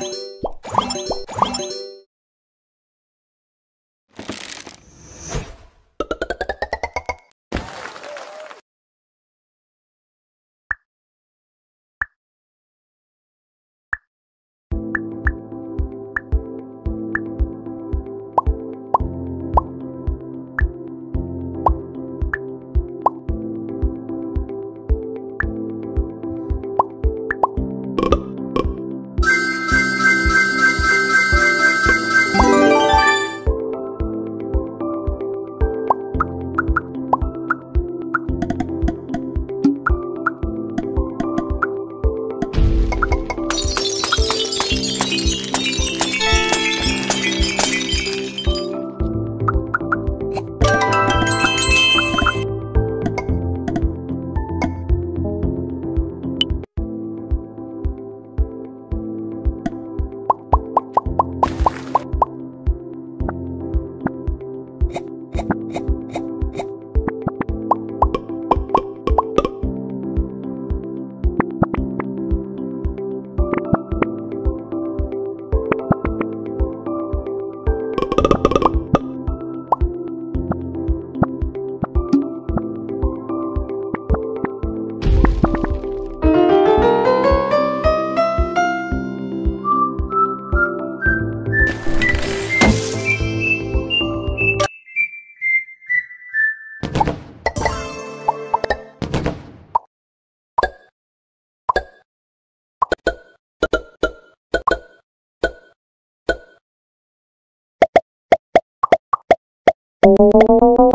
Música you.